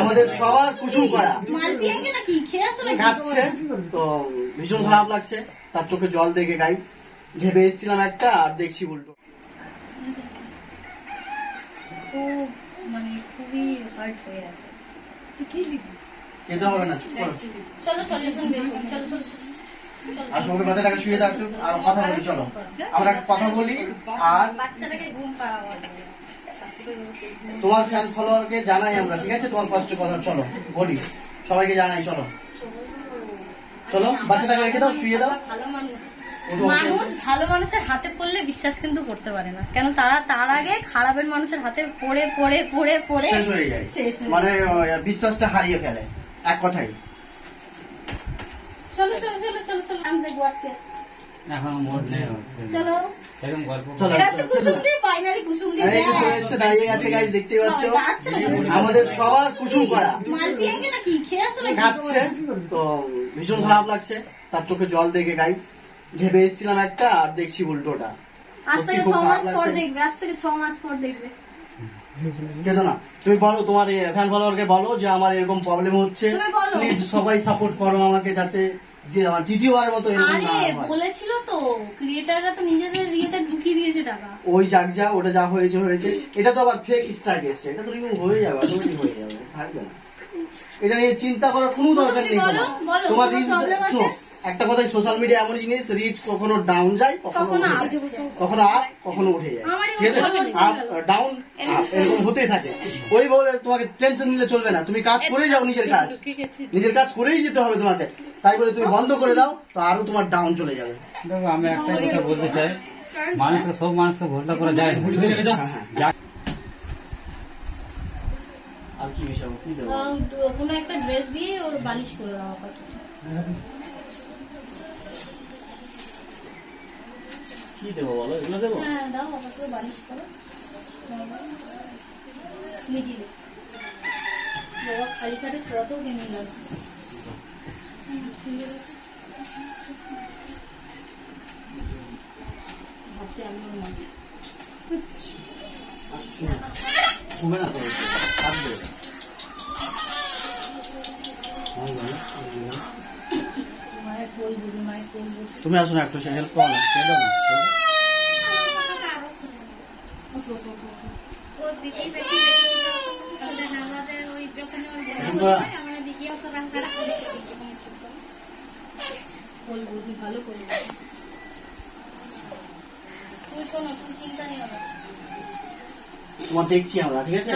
আমাদের সবার কুসুম করা খাচ্ছে তো ভীষণ খারাপ লাগছে। তার চোখে জল দেখে গাইজ ভেবে এসেছিলাম একটা আর দেখছি উল্টো। খুব মানে খুবই হার্ট হয়ে আছে। খেতে হবে না চুপ চলো চলো চলো চলো, আর বাচ্চাটাকে শুয়ে দাও আর কথা বলি চলো। আমরা কথা বলি আর তোমার ফ্যান ফলোয়ারকে জানাই আমরা ঠিক আছে? তোমার কষ্ট কথা চলো বলি। সবাইকে জানাই চলো। চলো বাচ্চাটাকে রেখে দাও শুয়ে দাও। মানুষ। ভালো মানুষের হাতে পড়লে বিশ্বাস কিন্তু করতে পারে না। কেন তারা তার আগে খারাপের মানুষের হাতে পড়ে পড়ে পড়ে পড়ে শেষ হয়ে যায়। মানে বিশ্বাসটা হারিয়ে ফেলে। এক কথাই চলো চলো চলো চলো। চলো। আমি দেখব আজকে এখন মোট নেই চলো সেরকম গল্প এটা হচ্ছে কুসুমদি ফাইনালি কুসুমদি আরে এই তো দাঁড়িয়ে পাচ্ছ? আমাদের সবার কুসুম নাকি? খাচ্ছে। ভীষণ খারাপ লাগছে। তার চোখে জল দেখে গাইজ ভেবে এসেছিলাম একটা আর দেখছি উল্টোটা। আজ থেকে ছ মাস পর দেখবে আজ থেকে ছ মাস পর দেখবে। না? তুমি বলো তোমার ফ্যান ফলোয়ারকে বলো যে আমার এরকম প্রবলেম হচ্ছে। প্লিজ সবাই সাপোর্ট করো আমাকে যাতে যে আমার দ্বিতীয়বারের মতো এরকম না আরে হয়। বলেছিল তো ক্রিয়েটাররা তো নিজেদের ইয়েতে ঢুকিয়ে দিয়েছে টাকা। ওই যাক যা ওটা যা হয়েছে হয়েছে। এটা তো আবার ফেক স্ট্রাইক এসছে এটা তো রিমুভ হয়ে যাবে অটোমেটিক হয়ে যাবে থাকবে না। এটা নিয়ে চিন্তা করার কোনো দরকার নেই তোমার। তোমার একটা কথাই সোশ্যাল মিডিয়া এমন জিনিস রিচ কখনো ডাউন যায় কখনো কখনো আপ কখনো উঠে যায়। ঠিক আছে? আপ ডাউন এরকম হতেই থাকে। ওই বলে তোমাকে টেনশন নিলে চলবে না। তুমি কাজ করেই যাও নিজের কাজ। নিজের কাজ করেই যেতে হবে তোমাকে। তাই বলে তুমি বন্ধ করে দাও তো আরও তোমার ডাউন চলে যাবে। দেখো আমি একটা কথা বলতে চাই। মানুষকে সব মানুষকে ভরসা করা যায়। হ্যাঁ, হ্যাঁ। যা- আর কি মিশাবো কি দেবো? কোনো একটা ড্রেস দিয়ে ওর বালিশ করে দাও কি দেবো বলো এগুলো দেবো হ্যাঁ দাও আপাতত বালিশ করো মিডিলে বাবা খালি খাটে শোয়াতেও কেমন লাগছে হুম, শুয়ে রাখো। ভাবছি আমি ওর মা। শুবে না তো থাকবে তুমি আসো না একটু হেল্প করো না ছেড়ে দাও ভালো করে বুঝি। তুমি শোনো তুমি চিন্তা নিও না। তোমার দেখছি আমরা ঠিক আছে?